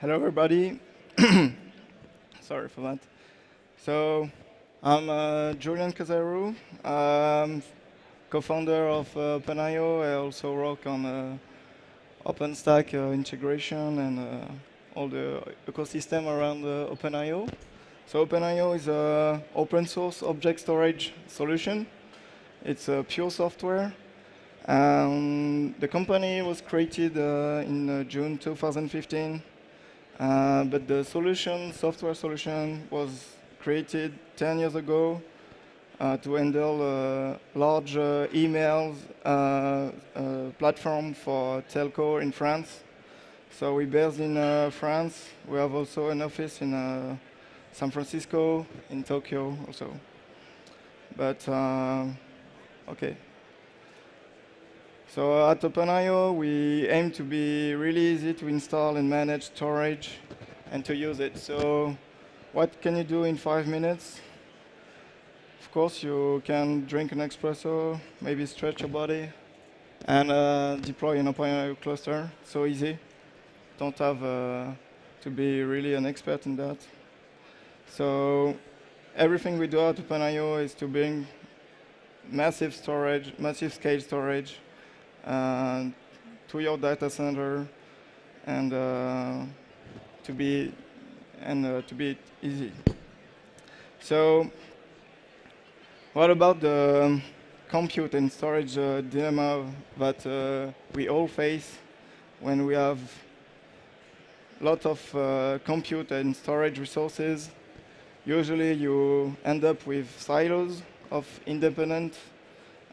Hello, everybody. Sorry for that. So, I'm uh, Julien Kasarherou, um, co-founder of uh, OpenIO. I also work on uh, OpenStack uh, integration and uh, all the ecosystem around uh, OpenIO. So OpenIO is an open source object storage solution. It's a pure software. Um, the company was created uh, in June 2015, uh, but the solution, software solution, was created 10 years ago uh, to handle uh, large uh, emails uh, platform for telco in France. So we're based in France. We have also an office in San Francisco, in Tokyo also. But okay. So at OpenIO, we aim to be really easy to install and manage storage and to use it. So what can you do in five minutes? Of course, you can drink an espresso, maybe stretch your body, and uh, deploy an OpenIO cluster. So easy. Don't have uh, to be really an expert in that. So everything we do at OpenIO is to bring massive storage, massive scale storage to your data center and uh, to be and uh, to be easy. So what about the um, compute and storage uh, dilemma that uh, we all face when we have lot of uh, compute and storage resources? Usually you end up with silos of independent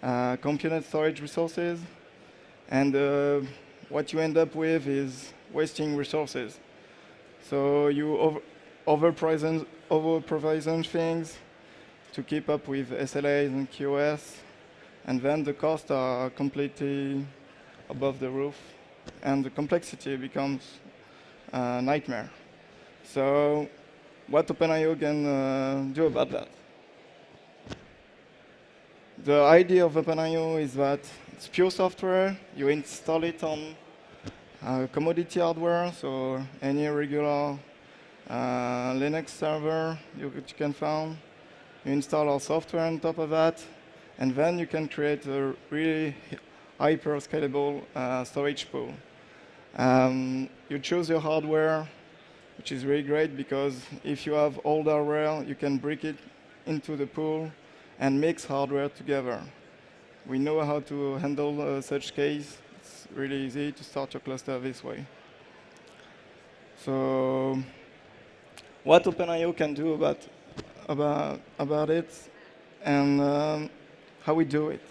uh, compute and storage resources and uh, what you end up with is wasting resources. So you over, over, provision, over things to keep up with SLAs and QoS, and then the costs are completely above the roof, and the complexity becomes a nightmare. So what OpenIO can uh, do about that? The idea of OpenIO is that it's pure software. You install it on uh, commodity hardware, so any regular uh, Linux server you, you can find. You install our software on top of that, and then you can create a really hyper scalable uh, storage pool. Um, you choose your hardware, which is really great because if you have old hardware, you can break it into the pool and mix hardware together. We know how to handle uh, such case. It's really easy to start your cluster this way. So what OpenIO can do about, about, about it and um, how we do it.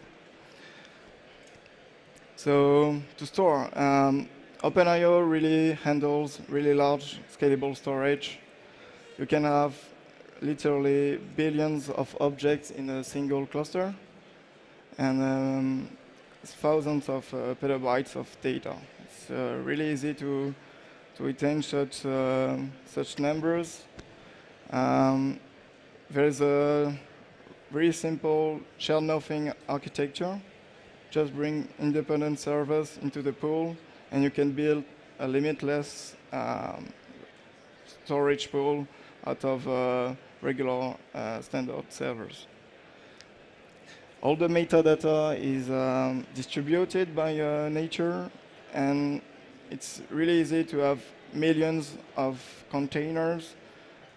So to store, um, OpenIO really handles really large scalable storage. You can have literally billions of objects in a single cluster and um, thousands of uh, petabytes of data. It's uh, really easy to, to retain such, uh, such numbers. Um, there's a very simple shared nothing architecture. Just bring independent servers into the pool and you can build a limitless um, storage pool out of uh, regular uh, standard servers. All the metadata is um, distributed by uh, nature, and it's really easy to have millions of containers,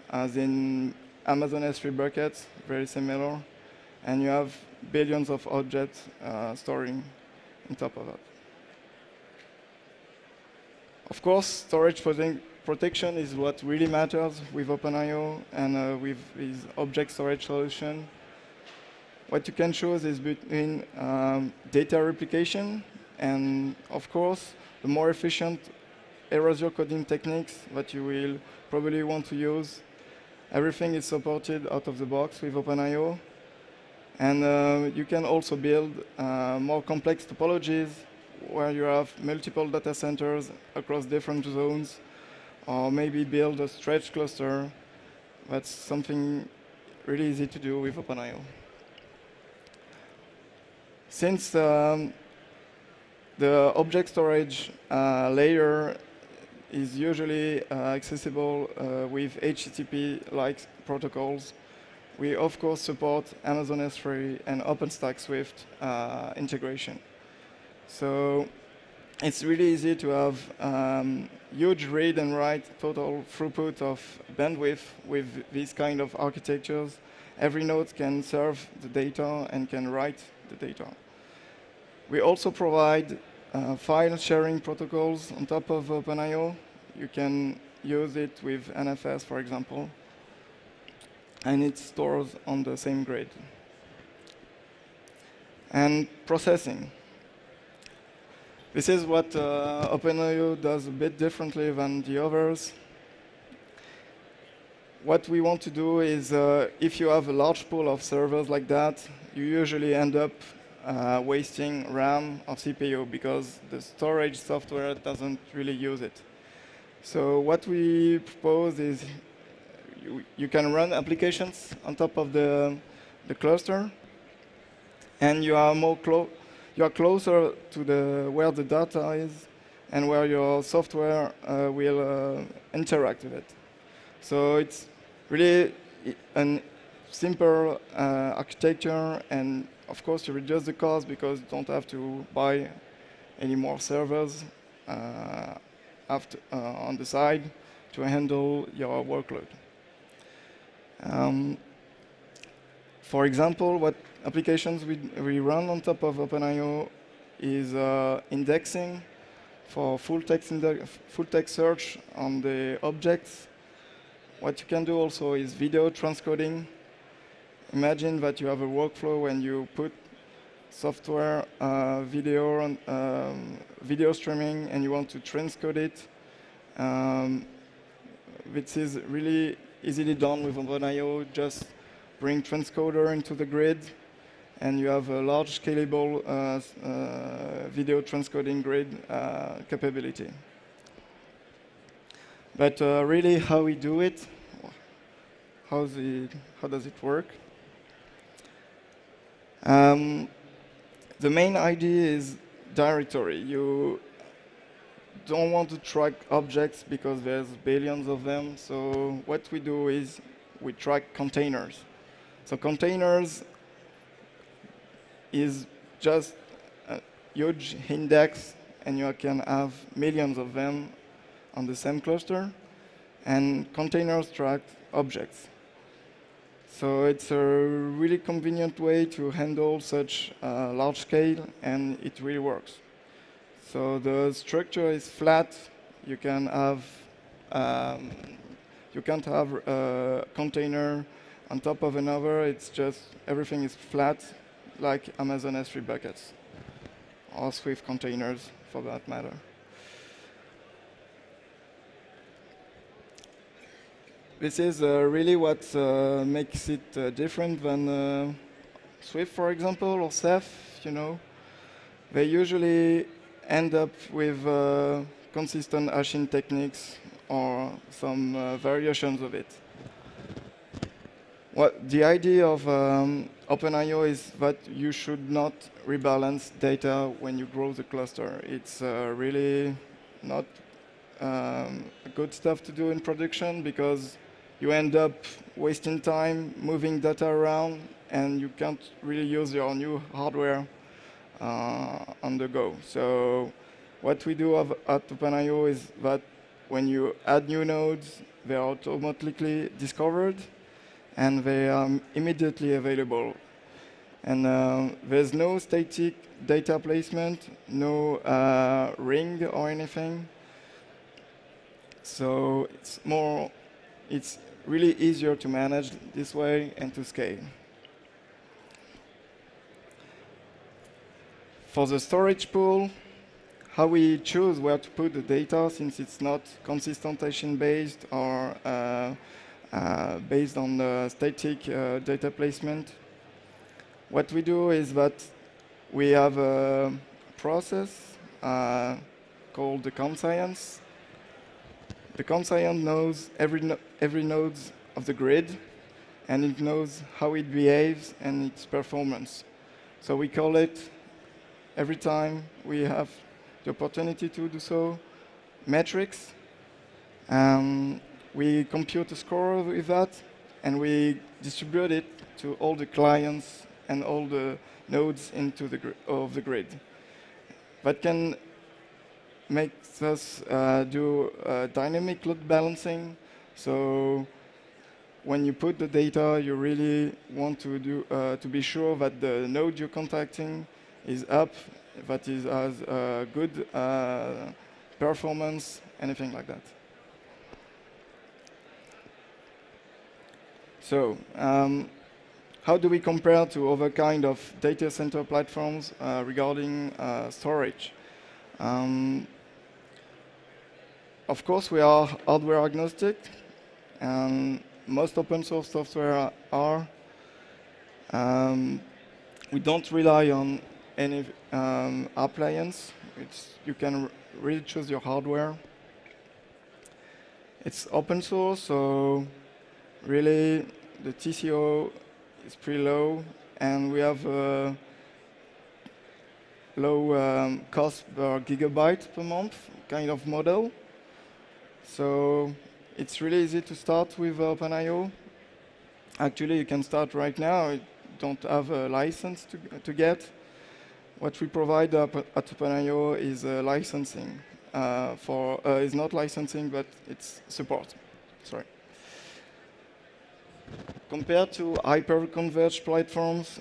as in Amazon S3 buckets, very similar, and you have billions of objects uh, storing on top of that. Of course, storage protection is what really matters with OpenIO and uh, with object storage solution what you can choose is between um, data replication and, of course, the more efficient erasure coding techniques that you will probably want to use. Everything is supported out of the box with OpenIO. And uh, you can also build uh, more complex topologies where you have multiple data centers across different zones, or maybe build a stretch cluster. That's something really easy to do with OpenIO. Since um, the object storage uh, layer is usually uh, accessible uh, with HTTP-like protocols. We, of course, support Amazon S3 and OpenStack Swift uh, integration. So it's really easy to have um, huge read and write total throughput of bandwidth with these kind of architectures. Every node can serve the data and can write the data. We also provide uh, file sharing protocols on top of OpenIO. You can use it with NFS, for example, and it stores on the same grid. And processing. This is what uh, OpenIO does a bit differently than the others. What we want to do is, uh, if you have a large pool of servers like that, you usually end up uh, wasting RAM of CPU because the storage software doesn't really use it. So what we propose is you, you can run applications on top of the, the cluster, and you are more you are closer to the where the data is and where your software uh, will uh, interact with it. So it's really a simple uh, architecture, and of course you reduce the cost because you don't have to buy any more servers uh, after, uh, on the side to handle your workload. Um, for example, what applications we, we run on top of OpenIO is uh, indexing for full text, full text search on the objects. What you can do also is video transcoding. Imagine that you have a workflow when you put software, uh, video, um, video streaming, and you want to transcode it. Um, is really easily done with OpenIO. Just bring transcoder into the grid, and you have a large scalable uh, uh, video transcoding grid uh, capability. But uh, really, how we do it, how's it, how does it work? Um, the main idea is directory. You don't want to track objects because there's billions of them. So what we do is we track containers. So containers is just a huge index, and you can have millions of them on the same cluster. And containers track objects. So it's a really convenient way to handle such uh, large scale, and it really works. So the structure is flat. You can have um, you can't have a container on top of another. It's just everything is flat, like Amazon S3 buckets or Swift containers, for that matter. This is uh, really what uh, makes it uh, different than Swift, for example, or Ceph, you know. They usually end up with consistent hashing techniques or some uh, variations of it. Well, the idea of um, OpenIO is that you should not rebalance data when you grow the cluster. It's uh, really not um, good stuff to do in production because you end up wasting time moving data around and you can't really use your new hardware uh, on the go. So what we do at OpenIO is that when you add new nodes, they're automatically discovered and they are immediately available. And uh, there's no static data placement, no uh, ring or anything. So it's more, it's really easier to manage this way and to scale. For the storage pool, how we choose where to put the data since it's not consistent based or uh, uh, based on the static uh, data placement. What we do is that we have a process uh, called the conscience. The conscience knows every, every node of the grid, and it knows how it behaves and its performance. So we call it, every time we have the opportunity to do so, metrics, Um, we compute a score with that, and we distribute it to all the clients and all the nodes into the of the grid. That can make us uh, do uh, dynamic load balancing. So when you put the data, you really want to do uh, to be sure that the node you're contacting is up, that is has good uh, performance, anything like that. So um, how do we compare to other kind of data center platforms uh, regarding uh, storage? Um, of course, we are hardware agnostic, and most open source software are. Um, we don't rely on any um, appliance. It's, you can really choose your hardware. It's open source, so really the TCO is pretty low, and we have a low um, cost per gigabyte per month kind of model. So it's really easy to start with OpenIO. Actually, you can start right now. You don't have a license to, to get. What we provide at OpenIO is uh, licensing. Uh, for uh, is not licensing, but it's support. Sorry. Compared to hyper-converged platforms,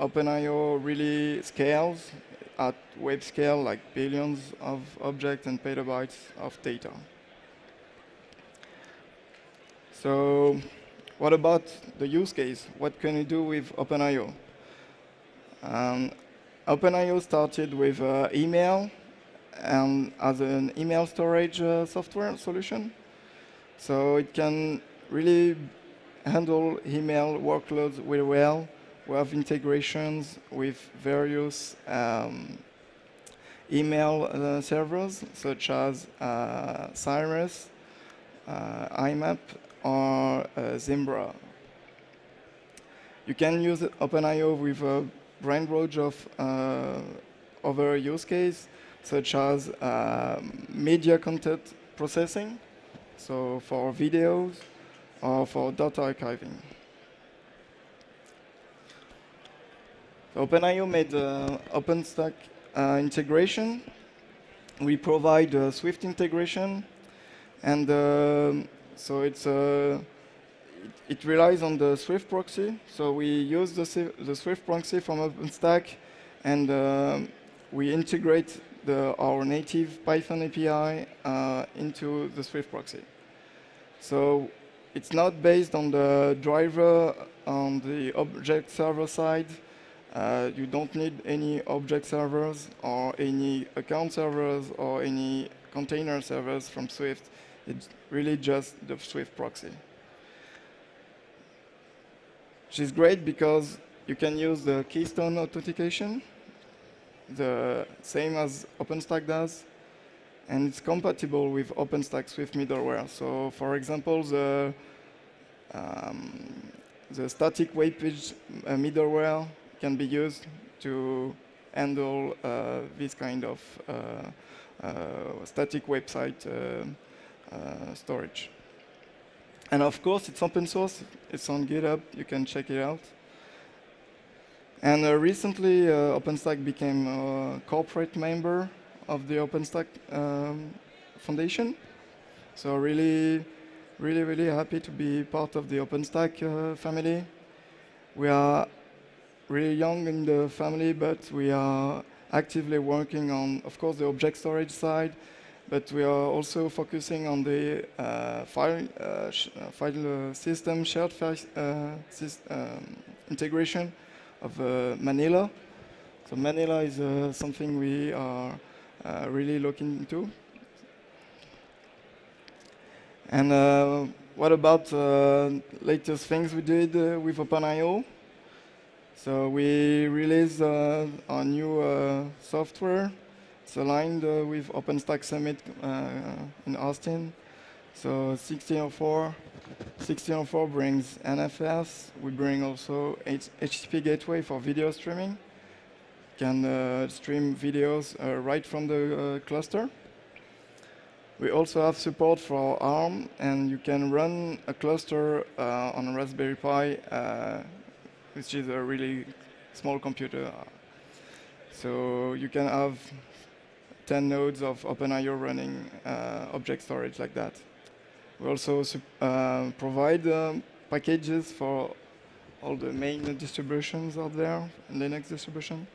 OpenIO really scales at web scale, like billions of objects and petabytes of data. So what about the use case? What can we do with OpenIO? Um, OpenIO started with uh, email and as an email storage uh, software solution. So it can really handle email workloads very well. We have integrations with various um, email uh, servers, such as uh, Cyrus, uh, IMAP, or uh, Zimbra. You can use OpenIO with a brand range of uh, other use cases, such as uh, media content processing, so for videos, or for data archiving. OpenIO made uh, OpenStack uh, integration. We provide uh, Swift integration, and um, so it's uh, it, it, relies on the Swift proxy. So we use the, the Swift proxy from OpenStack, and uh, we integrate the, our native Python API uh, into the Swift proxy. So it's not based on the driver on the object server side. Uh, you don't need any object servers or any account servers or any container servers from Swift. It's really just the Swift proxy. Is great because you can use the Keystone authentication, the same as OpenStack does and it's compatible with OpenStack Swift middleware. So for example, the, um, the static web page uh, middleware can be used to handle uh, this kind of uh, uh static website uh, storage. And of course, it's open source. It's on GitHub. You can check it out. And recently, OpenStack became a corporate member of the OpenStack um, Foundation. So really, really, really happy to be part of the OpenStack uh, family. We are really young in the family, but we are actively working on, of course, the object storage side, but we are also focusing on the uh, file, uh, uh file uh, system, shared file uh, um, integration of Manila. So Manila is something we are really looking into. And what about latest things we did with OpenIO? So we released our new software. It's aligned uh, with OpenStack Summit in Austin. So 1604, 1604 brings NFS. We bring also HTTP gateway for video streaming can uh, stream videos uh, right from the uh, cluster. We also have support for ARM, and you can run a cluster uh, on Raspberry Pi, uh, which is a really small computer. So you can have 10 nodes of OpenIO running uh, object storage like that. We also uh, provide uh, packages for all the main distributions out there, Linux distribution.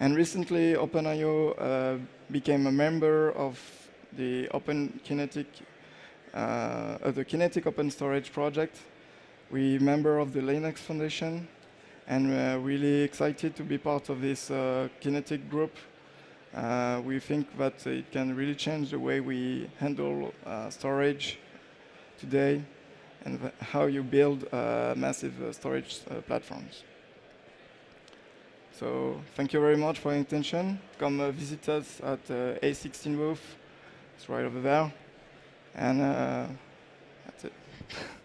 And recently, OpenIO uh, became a member of the Open Kinetic, uh, the Kinetic Open Storage project. We member of the Linux Foundation, and we're really excited to be part of this uh, Kinetic group. Uh, we think that it can really change the way we handle uh, storage today and how you build uh, massive uh, storage uh, platforms. So thank you very much for your attention. Come visit us at A16 booth. It's right over there. And uh, that's it.